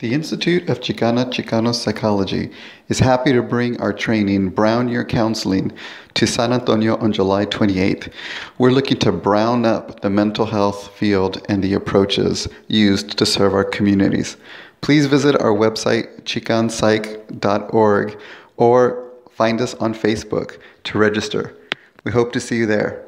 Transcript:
The Institute of Chicana Chicano Psychology is happy to bring our training, Brown Your Counseling, to San Antonio on July 28th. We're looking to brown up the mental health field and the approaches used to serve our communities. Please visit our website, xicanpsych.org, or find us on Facebook to register. We hope to see you there.